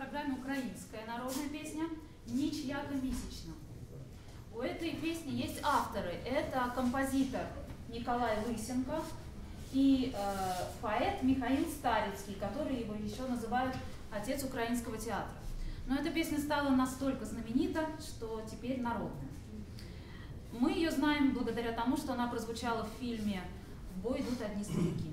программе украинская народная песня «Ничьяка мисячна». У этой песни есть авторы. Это композитор Николай Лысенко и э, поэт Михаил Старицкий, который его еще называют отец украинского театра. Но эта песня стала настолько знаменита, что теперь народная. Мы ее знаем благодаря тому, что она прозвучала в фильме «В бой идут одни старики».